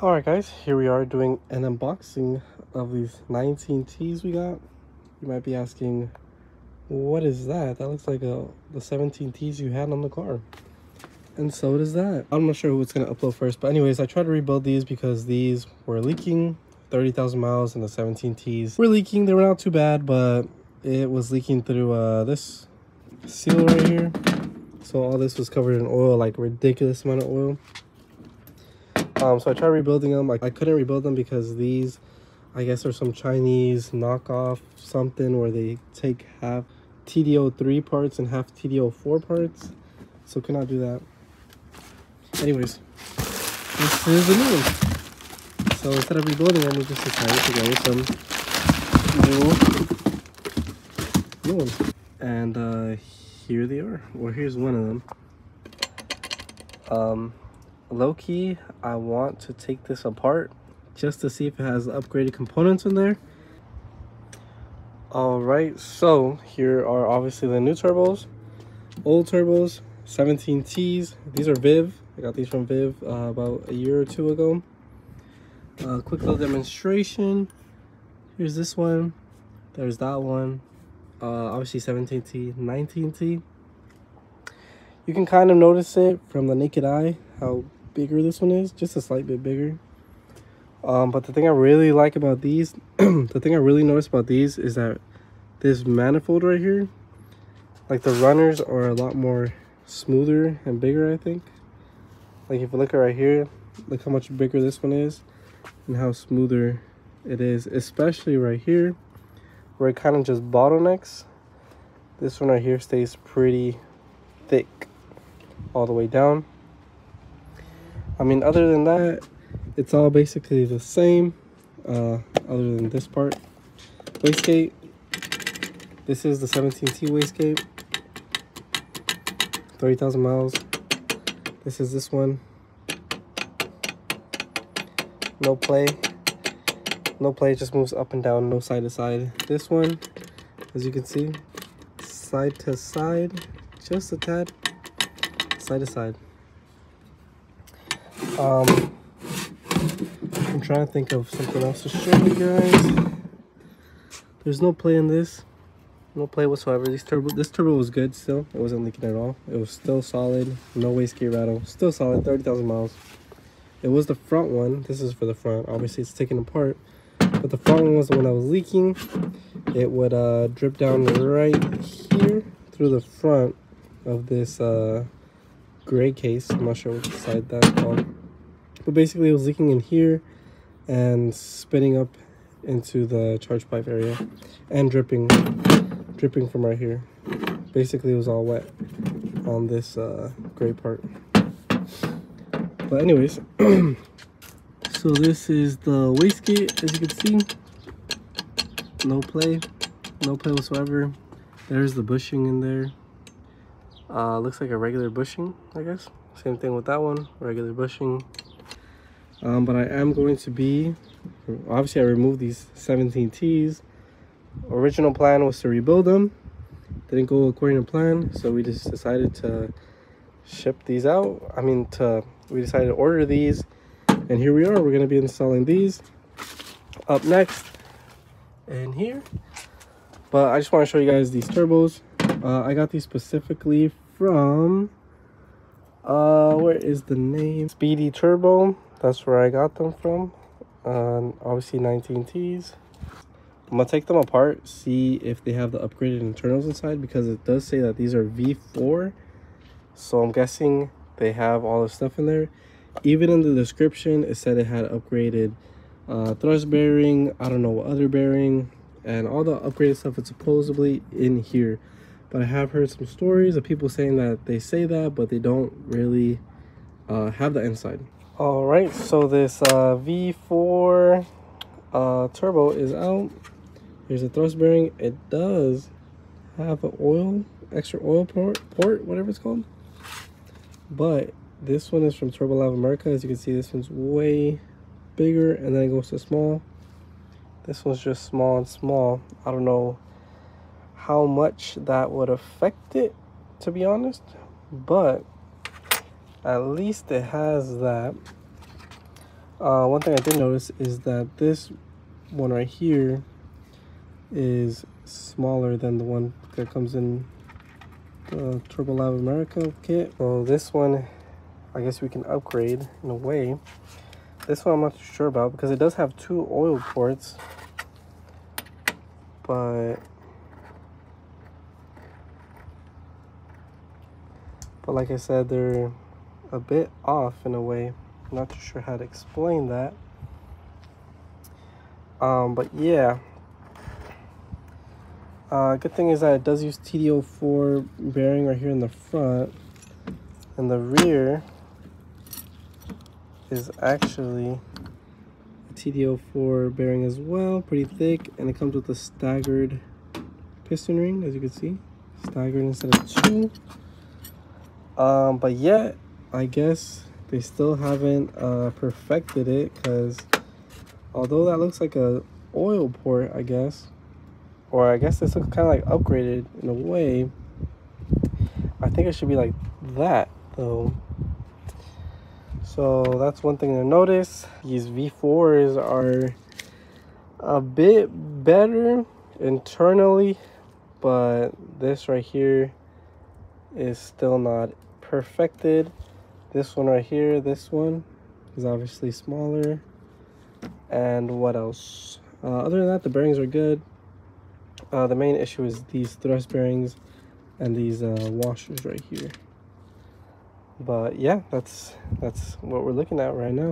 all right guys here we are doing an unboxing of these 19Ts we got. You might be asking what is that? That looks like a the 17Ts you had on the car. And so does that. I'm not sure who's gonna upload first but anyways i tried to rebuild these because these were leaking. 30,000 miles and the 17Ts were leaking. They were not too bad but it was leaking through uh this seal right here. So all this was covered in oil like ridiculous amount of oil um, so I tried rebuilding them. I, I couldn't rebuild them because these, I guess, are some Chinese knockoff something where they take half TD03 parts and half TD04 parts. So cannot do that. Anyways, this is the new one. So instead of rebuilding them, we just decided to go with some new, new ones. And uh, here they are. Well, here's one of them. Um, low-key i want to take this apart just to see if it has upgraded components in there. All right so here are obviously the new turbos. Old turbos 17 t's. These are viv. I got these from viv uh, about a year or two ago. Uh, quick little demonstration. Here's this one. There's that one. Uh, obviously 17t 19t you can kind of notice it from the naked eye how bigger this one is, just a slight bit bigger. Um, but the thing I really like about these, the thing I really notice about these is that this manifold right here, like the runners are a lot more smoother and bigger, I think. Like if you look at right here, look how much bigger this one is and how smoother it is, especially right here where it kind of just bottlenecks. This one right here stays pretty thick all the way down. I mean, other than that, it's all basically the same, uh, other than this part. Wastegate. This is the 17T wastegate. 30,000 miles. This is this one. No play. No play, just moves up and down, no side to side. This one, as you can see, side to side, just a tad, side to side. Um, I'm trying to think of something else to show you guys. There's no play in this. No play whatsoever. This turbo, this turbo was good still. It wasn't leaking at all. It was still solid. No wastegate rattle. Still solid. 30,000 miles. It was the front one. This is for the front. Obviously, it's taken apart. But the front one was the one that was leaking. It would uh, drip down right here through the front of this uh, gray case. I'm not sure what side that's called but basically it was leaking in here and spitting up into the charge pipe area and dripping dripping from right here. Basically it was all wet on this uh, gray part. But anyways so this is the wastegate as you can see. No play no play whatsoever. There's the bushing in there. Uh looks like a regular bushing i guess. Same thing with that one regular bushing um, but I am going to be obviously I removed these 17 T's. Original plan was to rebuild them. Didn't go according to plan so we just decided to ship these out. I mean to we decided to order these and here we are. We're going to be installing these up next and here. But I just want to show you guys these turbos. Uh, I got these specifically from uh where is the name? Speedy turbo that's where I got them from. Uh, obviously 19Ts. I'm gonna take them apart, see if they have the upgraded internals inside because it does say that these are V4. So I'm guessing they have all the stuff in there. Even in the description, it said it had upgraded uh, thrust bearing, I don't know what other bearing, and all the upgraded stuff is supposedly in here. But I have heard some stories of people saying that they say that, but they don't really uh, have the inside. All right, so this uh, V4 uh, turbo is out. Here's the thrust bearing. It does have an oil, extra oil port, port, whatever it's called. But this one is from Turbo Lab America. As you can see, this one's way bigger and then it goes to small. This one's just small and small. I don't know how much that would affect it, to be honest. But at least it has that Uh, one thing I did notice is that this one right here is smaller than the one that comes in the Turbo Lab America kit. Well, this one, I guess we can upgrade in a way. This one I'm not sure about because it does have two oil ports, but but like I said, they're a bit off in a way. I'm not too sure how to explain that. Um, but yeah, uh, good thing is that it does use TD04 bearing right here in the front. And the rear is actually a TD04 bearing as well, pretty thick. And it comes with a staggered piston ring, as you can see. Staggered instead of two. Um, but yet, I guess they still haven't uh, perfected it because although that looks like a oil port, I guess, or I guess this looks kind of like upgraded in a way. I think it should be like that though. So that's one thing to notice. These V4s are a bit better internally, but this right here is still not perfected. This one right here, this one is obviously smaller. And what else? Uh, other than that, the bearings are good. Uh, the main issue is these thrust bearings and these uh, washers right here. But yeah, that's that's what we're looking at right now.